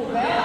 Ooh,